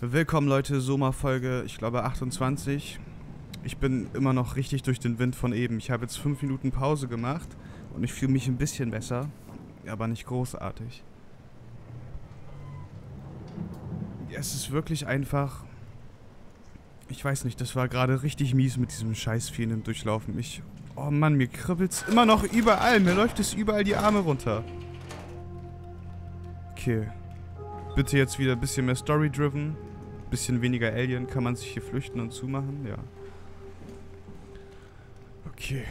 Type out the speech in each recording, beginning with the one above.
Willkommen Leute, Soma-Folge, ich glaube 28. Ich bin immer noch richtig durch den Wind von eben. Ich habe jetzt 5 Minuten Pause gemacht und ich fühle mich ein bisschen besser, aber nicht großartig. Es ist wirklich einfach... Ich weiß nicht, das war gerade richtig mies mit diesem scheiß Vielen Durchlaufen. Ich... Oh Mann, mir kribbelt's immer noch überall. Mir läuft es überall die Arme runter. Okay. Bitte jetzt wieder ein bisschen mehr Story-driven. Bisschen weniger Alien. Kann man sich hier flüchten und zumachen? Ja. Okay.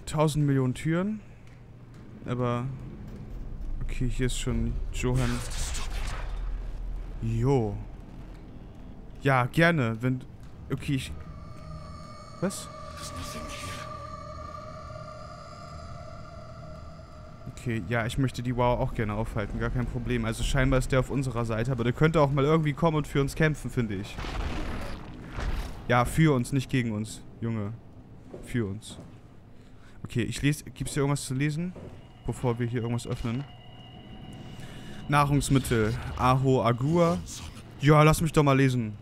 1000 Millionen Türen. Aber... Okay, hier ist schon Johann. Jo. Ja, gerne. Wenn... Okay, ich... Was? Okay, ja, ich möchte die Wow auch gerne aufhalten, gar kein Problem. Also scheinbar ist der auf unserer Seite, aber der könnte auch mal irgendwie kommen und für uns kämpfen, finde ich. Ja, für uns, nicht gegen uns, Junge. Für uns. Okay, ich lese... Gibt's hier irgendwas zu lesen? Bevor wir hier irgendwas öffnen. Nahrungsmittel. Aho Agua. Ja, lass mich doch mal lesen.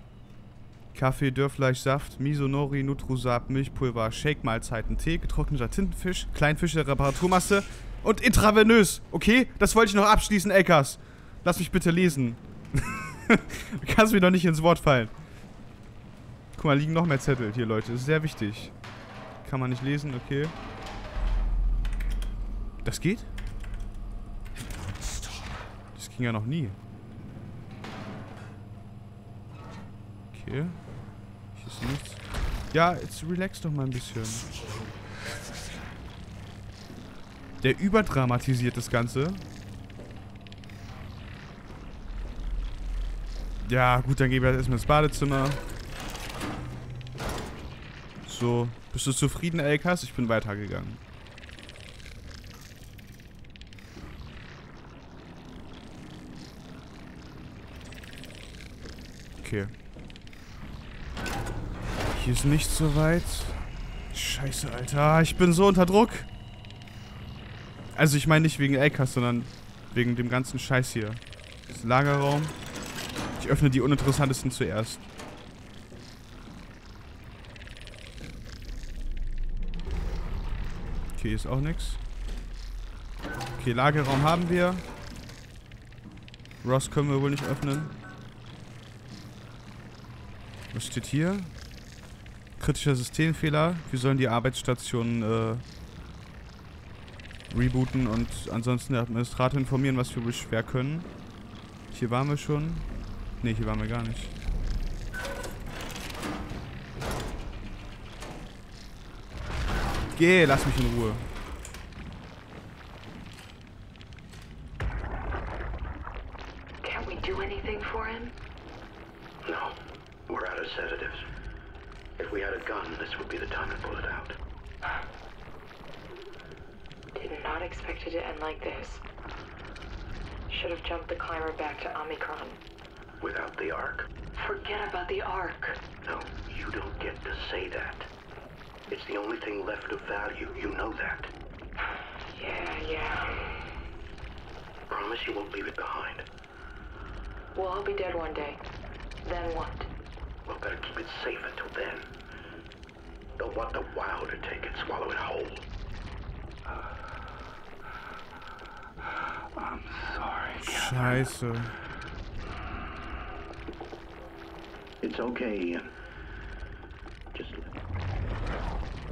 Kaffee, Dörrfleisch, Saft, Miso, Nori, Nutrusab, Milchpulver, Shake-Mahlzeiten, Tee, getrockneter Tintenfisch, Kleinfische, Reparaturmasse und intravenös. Okay? Das wollte ich noch abschließen, Eckers. Lass mich bitte lesen. du kannst mir doch nicht ins Wort fallen. Guck mal, liegen noch mehr Zettel hier, Leute. Das ist sehr wichtig. Kann man nicht lesen, okay. Das geht? Das ging ja noch nie. Okay. Hier ist nichts. Ja, jetzt relax doch mal ein bisschen. Der überdramatisiert das Ganze. Ja, gut, dann gehen wir erstmal ins Badezimmer. So. Bist du zufrieden, Elkas? Ich bin weitergegangen. Okay. Hier ist nichts so weit. Scheiße, Alter. Ich bin so unter Druck. Also ich meine nicht wegen Elkas, sondern wegen dem ganzen Scheiß hier. Das Lagerraum. Ich öffne die uninteressantesten zuerst. Okay, ist auch nichts. Okay, Lagerraum haben wir. Ross können wir wohl nicht öffnen. Was steht hier? Kritischer Systemfehler. Wir sollen die Arbeitsstation äh, rebooten und ansonsten den Administrator informieren, was wir wohl schwer können. Hier waren wir schon. Ne, hier waren wir gar nicht. Geh, lass mich in Ruhe. Can't we do anything for him? No, we're out of sedatives. If we had a gun, this would be the time to pull it out. Not expected to end like this. Should have jumped the climber back to Omicron. Without the Ark? Forget about the Ark. No, you don't get to say that. It's the only thing left of value, you know that. Yeah, yeah. Promise you won't leave it behind. We'll all be dead one day. Then what? We'll better keep it safe until then. Don't want the wow to take it, swallow it whole. Scheiße.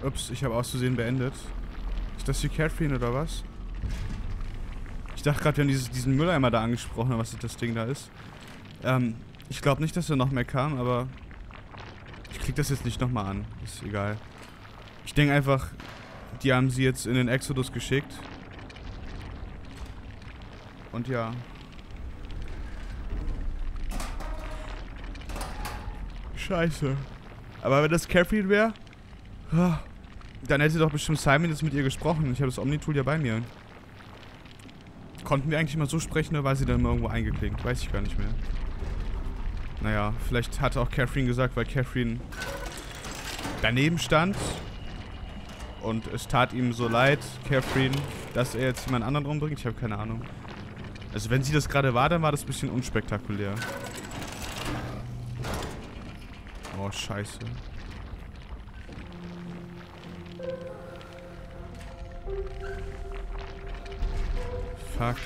Ups, ich habe aus Versehen beendet. Ist das die Catherine oder was? Ich dachte gerade, wir haben dieses, diesen Mülleimer da angesprochen, was das Ding da ist. Ähm, ich glaube nicht, dass er noch mehr kam, aber ich klicke das jetzt nicht nochmal an. Ist egal. Ich denke einfach, die haben sie jetzt in den Exodus geschickt. Und ja. Scheiße. Aber wenn das Catherine wäre, ah, dann hätte doch bestimmt Simon jetzt mit ihr gesprochen. Ich habe das Omnitool ja bei mir. Konnten wir eigentlich mal so sprechen oder war sie dann immer irgendwo eingeklinkt? Weiß ich gar nicht mehr. Naja, vielleicht hat auch Catherine gesagt, weil Catherine daneben stand. Und es tat ihm so leid, Catherine, dass er jetzt jemand anderen umbringt. Ich habe keine Ahnung. Also wenn sie das gerade war, dann war das ein bisschen unspektakulär. Oh, scheiße. Fuck.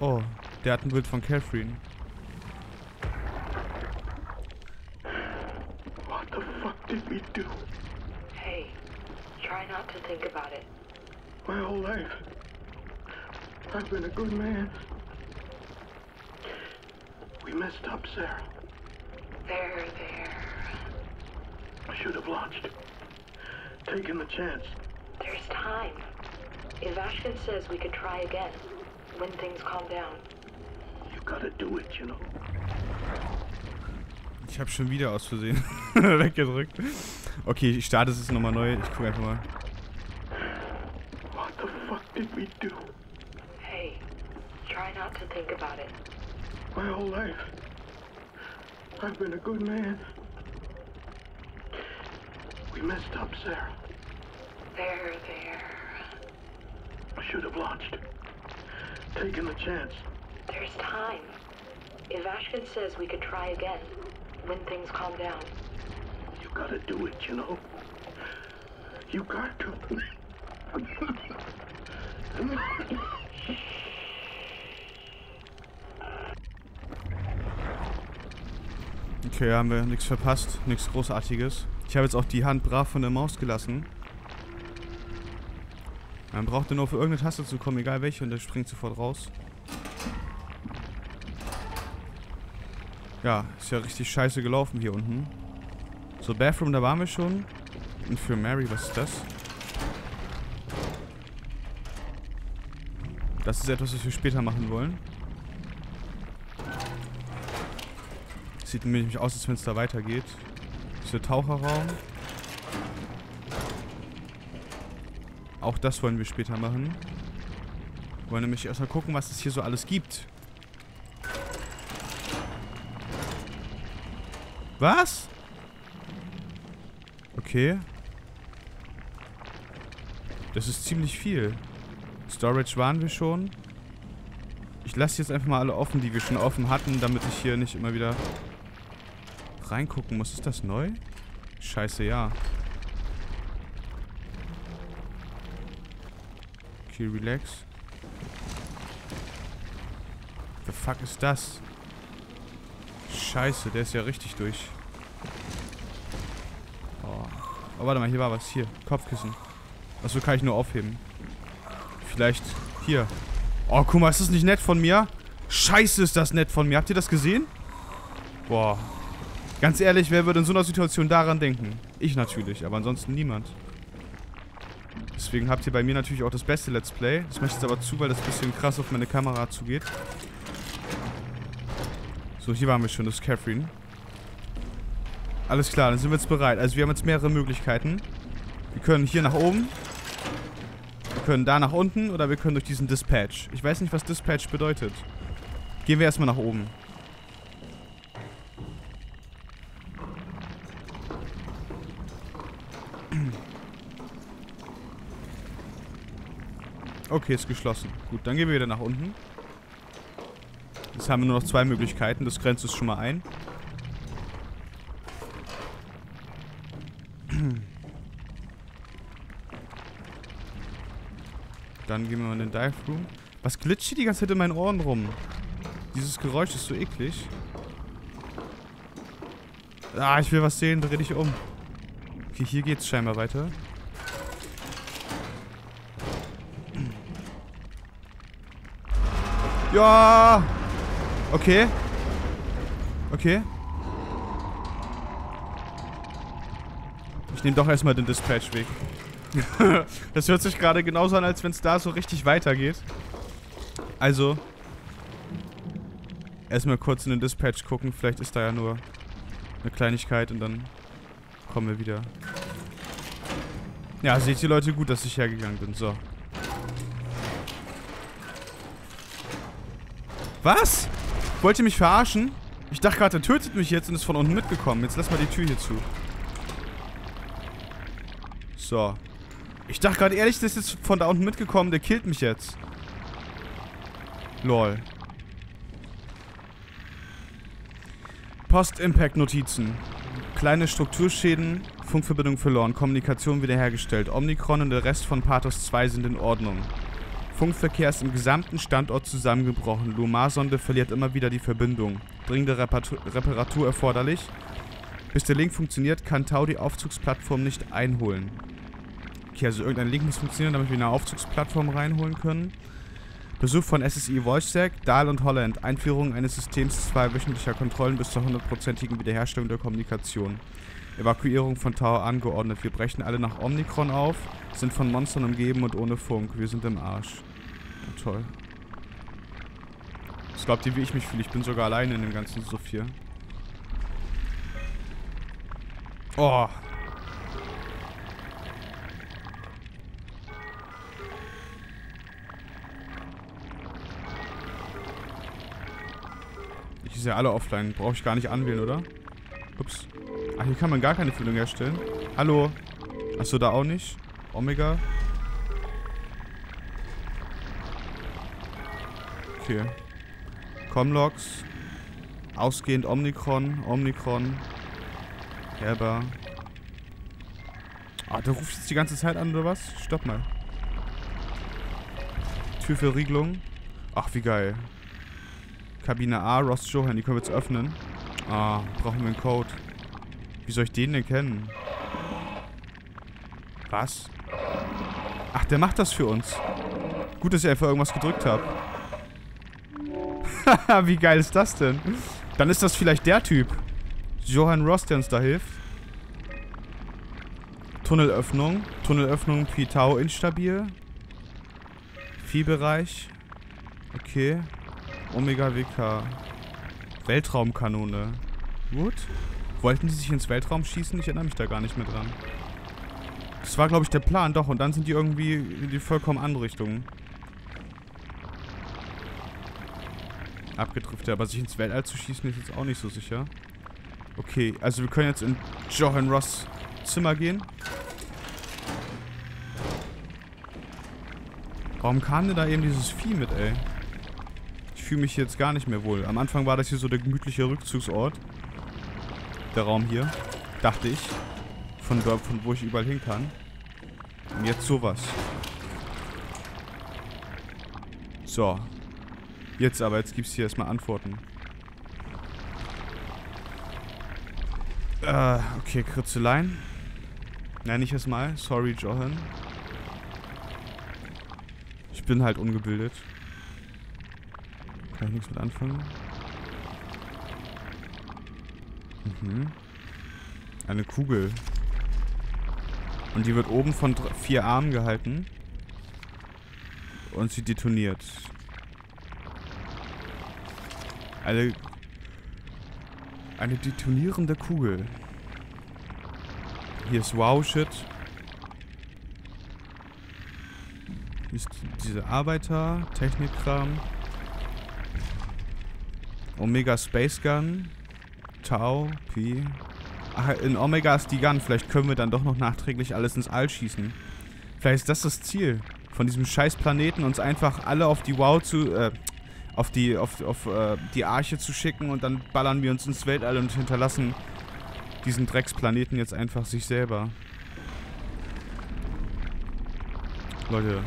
Oh, der hat ein Bild von Catherine. There, there. I should have launched. Taken the chance. There's time. If Ashkin says we could try again, when things calm down. You gotta do it, you know. Ich habe schon wieder aus Versehen weggedrückt. Okay, ich starte es nochmal neu. Ich gucke einfach mal. What the fuck did we do? Hey, try not to think about it. My whole life. I've been a good man. We messed up, Sarah. There, there. I should have launched. Taken the chance. There's time. If Ashkin says we could try again, when things calm down. You gotta do it, you know. You got to. Okay, haben wir nichts verpasst. Nichts Großartiges. Ich habe jetzt auch die Hand brav von der Maus gelassen. Man braucht nur für irgendeine Taste zu kommen, egal welche, und der springt sofort raus. Ja, ist ja richtig scheiße gelaufen hier unten. So, Bathroom, da waren wir schon. Und für Mary, was ist das? Das ist etwas, was wir später machen wollen. Sieht nämlich aus, als wenn es da weitergeht. Dieser Taucherraum. Auch das wollen wir später machen. Wir wollen nämlich erstmal gucken, was es hier so alles gibt. Was? Okay. Das ist ziemlich viel. Storage waren wir schon. Ich lasse jetzt einfach mal alle offen, die wir schon offen hatten, damit ich hier nicht immer wieder reingucken muss. Ist das neu? Scheiße, ja. Okay, relax. The fuck ist das? Scheiße, der ist ja richtig durch. Oh. oh, warte mal, hier war was. Hier, Kopfkissen. Achso, kann ich nur aufheben. Vielleicht hier. Oh, guck mal, ist das nicht nett von mir? Scheiße, ist das nett von mir. Habt ihr das gesehen? Boah. Ganz ehrlich, wer würde in so einer Situation daran denken? Ich natürlich, aber ansonsten niemand. Deswegen habt ihr bei mir natürlich auch das beste Let's Play. Das möchte ich jetzt aber zu, weil das ein bisschen krass auf meine Kamera zugeht. So, hier waren wir schon, das ist Catherine. Alles klar, dann sind wir jetzt bereit. Also wir haben jetzt mehrere Möglichkeiten. Wir können hier nach oben. Wir können da nach unten oder wir können durch diesen Dispatch. Ich weiß nicht, was Dispatch bedeutet. Gehen wir erstmal nach oben. Okay, ist geschlossen. Gut, dann gehen wir wieder nach unten. Jetzt haben wir nur noch zwei Möglichkeiten. Das grenzt es schon mal ein. Dann gehen wir mal in den Dive Room. Was glitscht hier die ganze Zeit in meinen Ohren rum? Dieses Geräusch ist so eklig. Ah, ich will was sehen, dreh dich um. Okay, hier geht's scheinbar weiter. Ja! Okay. Okay. Ich nehme doch erstmal den Dispatch-Weg. das hört sich gerade genauso an, als wenn es da so richtig weitergeht. Also. Erstmal kurz in den Dispatch gucken. Vielleicht ist da ja nur eine Kleinigkeit und dann kommen wir wieder. Ja, seht ihr Leute gut, dass ich hergegangen bin. So. Was? Wollt ihr mich verarschen? Ich dachte gerade, er tötet mich jetzt und ist von unten mitgekommen. Jetzt lass mal die Tür hier zu. So. Ich dachte gerade ehrlich, das ist von da unten mitgekommen. Der killt mich jetzt. Lol. Post-Impact-Notizen. Kleine Strukturschäden, Funkverbindung verloren, Kommunikation wiederhergestellt. Omnicron und der Rest von Pathos 2 sind in Ordnung. Funkverkehr ist im gesamten Standort zusammengebrochen. Lumar-Sonde verliert immer wieder die Verbindung. Dringende Reparatur, Reparatur erforderlich. Bis der Link funktioniert, kann Tau die Aufzugsplattform nicht einholen. Okay, also irgendein Link muss funktionieren, damit wir eine Aufzugsplattform reinholen können. Besuch von SSI VoiceSec, Dahl und Holland. Einführung eines Systems zweiwöchentlicher Kontrollen bis zur hundertprozentigen Wiederherstellung der Kommunikation. Evakuierung von Tower angeordnet. Wir brechen alle nach Omnicron auf, sind von Monstern umgeben und ohne Funk. Wir sind im Arsch. Toll. Was glaubt ihr, wie ich mich fühle? Ich bin sogar alleine in dem ganzen hier. Oh. Ich ja alle offline. Brauche ich gar nicht anwählen, oder? Ups. Ach, hier kann man gar keine Füllung herstellen. Hallo. Achso, da auch nicht. Omega. Okay. Comlogs. Ausgehend Omnicron. Omnicron. Herber. Ah, der ruft jetzt die ganze Zeit an, oder was? Stopp mal. Tür für Riegelung. Ach, wie geil. Kabine A, Ross Johan, die können wir jetzt öffnen. Ah, brauchen wir einen Code. Wie soll ich den denn kennen? Was? Ach, der macht das für uns. Gut, dass ich einfach irgendwas gedrückt habe. Wie geil ist das denn? Dann ist das vielleicht der Typ. Johann Ross, der uns da hilft. Tunnelöffnung. Tunnelöffnung Pitau instabil. Viehbereich. Okay. Omega WK. Weltraumkanone. Gut. Wollten die sich ins Weltraum schießen? Ich erinnere mich da gar nicht mehr dran. Das war, glaube ich, der Plan, doch. Und dann sind die irgendwie in die vollkommen andere Richtung. Abgedriftet. Aber sich ins Weltall zu schießen, ist jetzt auch nicht so sicher. Okay, also wir können jetzt in Johan Ross Zimmer gehen. Warum kam denn da eben dieses Vieh mit, ey? Ich fühle mich jetzt gar nicht mehr wohl. Am Anfang war das hier so der gemütliche Rückzugsort. Der Raum hier. Dachte ich. Von dort, von wo ich überall hin kann. Und jetzt sowas. So. Jetzt aber, jetzt gibt's hier erstmal Antworten. Äh, okay, Kritzeleien. Ich es mal. Sorry, Johan. Ich bin halt ungebildet. Kann ich nichts mit anfangen. Mhm. Eine Kugel. Und die wird oben von vier Armen gehalten. Und sie detoniert. Eine eine detonierende Kugel. Hier ist Wow-Shit. Hier ist diese Arbeiter, Technikkram. Omega Space Gun. Tau, Pi. Ach, in Omega ist die Gun. Vielleicht können wir dann doch noch nachträglich alles ins All schießen. Vielleicht ist das das Ziel. Von diesem scheiß Planeten uns einfach alle auf die Wow zu, äh, auf die, auf, auf äh, die Arche zu schicken und dann ballern wir uns ins Weltall und hinterlassen diesen Drecksplaneten jetzt einfach sich selber. Leute.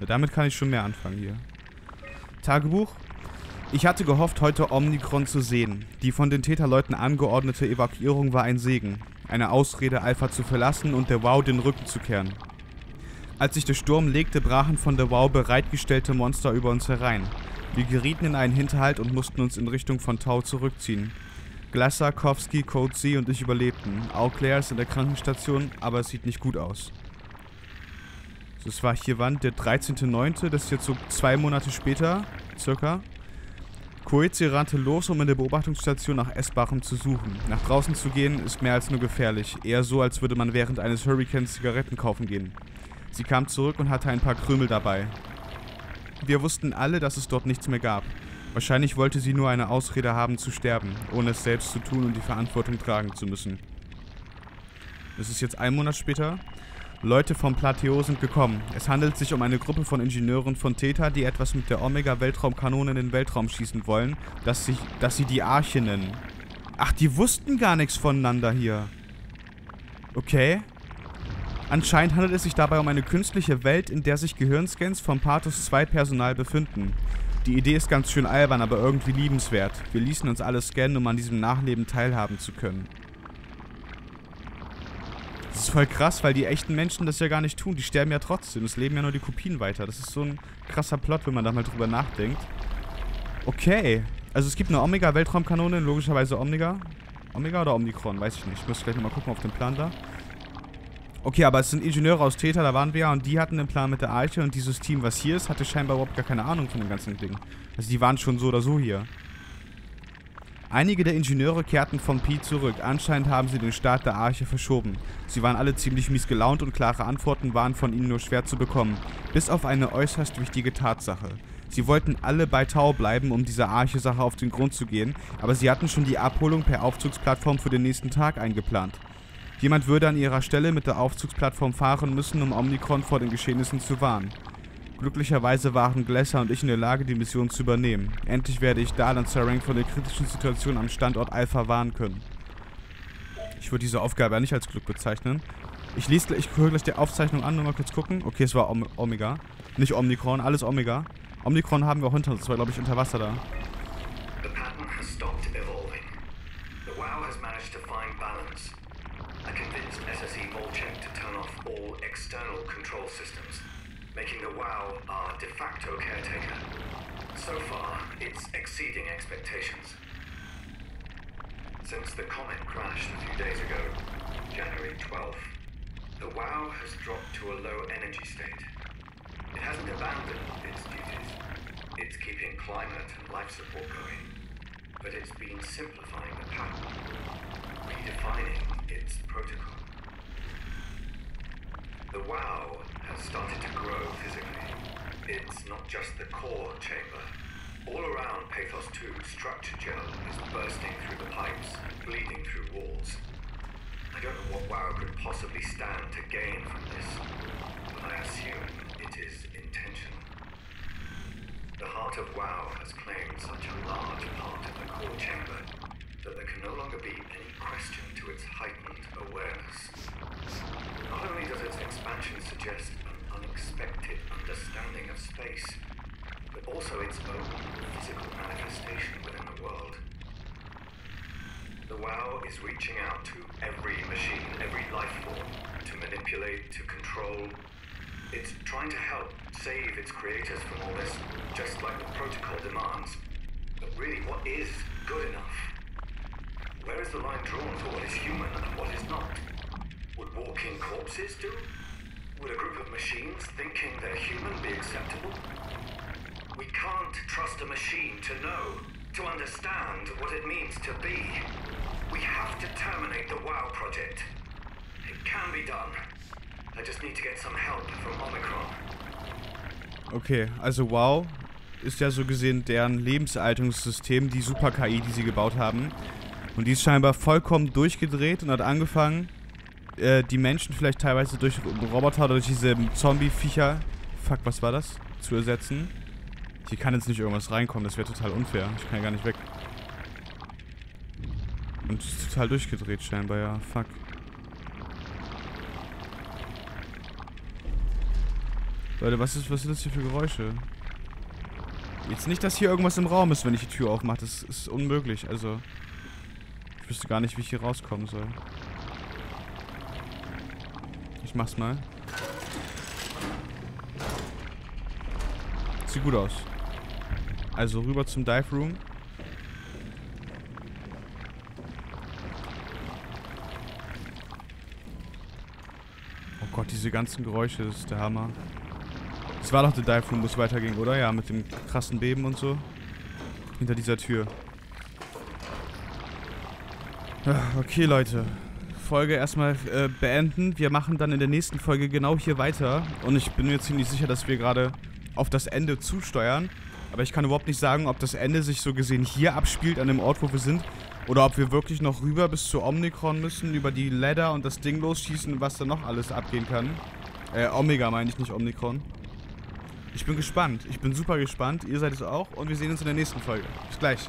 Ja, damit kann ich schon mehr anfangen hier. Tagebuch. Ich hatte gehofft, heute Omnicron zu sehen. Die von den Täterleuten angeordnete Evakuierung war ein Segen. Eine Ausrede, Alpha zu verlassen und der WoW den Rücken zu kehren. Als sich der Sturm legte, brachen von der WoW bereitgestellte Monster über uns herein. Wir gerieten in einen Hinterhalt und mussten uns in Richtung von Tau zurückziehen. Glasser, Kowski, Code C und ich überlebten. Auch Claire ist in der Krankenstation, aber es sieht nicht gut aus. Das war hier wann? Der 13.09., das ist jetzt so zwei Monate später, circa. Koichi rannte los, um in der Beobachtungsstation nach Essbarem zu suchen. Nach draußen zu gehen, ist mehr als nur gefährlich. Eher so, als würde man während eines Hurricanes Zigaretten kaufen gehen. Sie kam zurück und hatte ein paar Krümel dabei. Wir wussten alle, dass es dort nichts mehr gab. Wahrscheinlich wollte sie nur eine Ausrede haben zu sterben, ohne es selbst zu tun und die Verantwortung tragen zu müssen. Das ist jetzt ein Monat später. Leute vom Plateo sind gekommen. Es handelt sich um eine Gruppe von Ingenieuren von Theta, die etwas mit der Omega-Weltraumkanone in den Weltraum schießen wollen, das, sich, das sie die Arche nennen. Ach, die wussten gar nichts voneinander hier. Okay. Anscheinend handelt es sich dabei um eine künstliche Welt, in der sich Gehirnscans vom Pathos 2 Personal befinden. Die Idee ist ganz schön albern, aber irgendwie liebenswert. Wir ließen uns alle scannen, um an diesem Nachleben teilhaben zu können. Das ist voll krass, weil die echten Menschen das ja gar nicht tun. Die sterben ja trotzdem. Es leben ja nur die Kopien weiter. Das ist so ein krasser Plot, wenn man da mal drüber nachdenkt. Okay. Also es gibt eine Omega-Weltraumkanone, logischerweise Omega. Omega oder Omikron? Weiß ich nicht. Ich muss gleich nochmal gucken auf den Plan da. Okay, aber es sind Ingenieure aus Theta, da waren wir ja, und die hatten den Plan mit der Arche und dieses Team, was hier ist, hatte scheinbar überhaupt gar keine Ahnung von dem ganzen Ding. Also die waren schon so oder so hier. Einige der Ingenieure kehrten vom Pi zurück. Anscheinend haben sie den Start der Arche verschoben. Sie waren alle ziemlich mies gelaunt und klare Antworten waren von ihnen nur schwer zu bekommen. Bis auf eine äußerst wichtige Tatsache. Sie wollten alle bei Tau bleiben, um dieser Arche-Sache auf den Grund zu gehen, aber sie hatten schon die Abholung per Aufzugsplattform für den nächsten Tag eingeplant. Jemand würde an ihrer Stelle mit der Aufzugsplattform fahren müssen, um Omnicron vor den Geschehnissen zu warnen. Glücklicherweise waren Glesser und ich in der Lage, die Mission zu übernehmen. Endlich werde ich Dalan Sarank von der kritischen Situation am Standort Alpha warnen können. Ich würde diese Aufgabe ja nicht als Glück bezeichnen. Ich lese ich höre gleich die Aufzeichnung an, nur mal kurz gucken. Okay, es war Om Omega. Nicht Omnicron, alles Omega. Omnicron haben wir auch hinter uns, das war glaube ich unter Wasser da. External control systems, making the WoW our de facto caretaker. So far, it's exceeding expectations. Since the comet crashed a few days ago, January 12th, the WoW has dropped to a low energy state. It hasn't abandoned its duties. It's keeping climate and life support going, but it's been simplifying the pattern, redefining its protocol. The WoW has started to grow physically. It's not just the core chamber. All around Pathos 2, structure gel is bursting through the pipes, bleeding through walls. I don't know what WoW could possibly stand to gain from this, but I assume it is intentional. The heart of WoW has claimed such a large part of the core chamber that there no longer be any question to its heightened awareness. Not only does its expansion suggest an unexpected understanding of space, but also its own physical manifestation within the world. The WoW is reaching out to every machine, every life form, to manipulate, to control. It's trying to help save its creators from all this, just like the protocol demands. But really, what is good enough? Where is the line drawn for what is human and what is not? Would walking corpses do? Would a group of machines thinking they're human be acceptable? We can't trust a machine to know, to understand what it means to be. We have to terminate the WoW project. It can be done. I just need to get some help from Omicron. Okay, also wow ist ja so gesehen deren Lebenserhaltungssystem, die Super-KI, die sie gebaut haben. Und die ist scheinbar vollkommen durchgedreht und hat angefangen, äh, die Menschen vielleicht teilweise durch Roboter oder durch diese Zombie-Viecher, fuck, was war das? Zu ersetzen. Hier kann jetzt nicht irgendwas reinkommen, das wäre total unfair. Ich kann ja gar nicht weg. Und ist total durchgedreht scheinbar, ja, fuck. Leute, was ist, was sind das hier für Geräusche? Jetzt nicht, dass hier irgendwas im Raum ist, wenn ich die Tür aufmache. Das ist unmöglich. Also, wüsste gar nicht, wie ich hier rauskommen soll. Ich mach's mal. Sieht gut aus. Also rüber zum Dive Room. Oh Gott, diese ganzen Geräusche, das ist der Hammer. Das war doch der Dive Room, wo es weiterging, oder? Ja, mit dem krassen Beben und so. Hinter dieser Tür. Ja, okay, Leute. Folge erstmal äh, beenden. Wir machen dann in der nächsten Folge genau hier weiter. Und ich bin mir ziemlich sicher, dass wir gerade auf das Ende zusteuern. Aber ich kann überhaupt nicht sagen, ob das Ende sich so gesehen hier abspielt, an dem Ort, wo wir sind, Oder ob wir wirklich noch rüber bis zu Omnicron müssen, über die Ladder und das Ding losschießen, was da noch alles abgehen kann. Äh, Omega meine ich, nicht Omnicron. Ich bin gespannt. Ich bin super gespannt. Ihr seid es auch. Und wir sehen uns in der nächsten Folge. Bis gleich.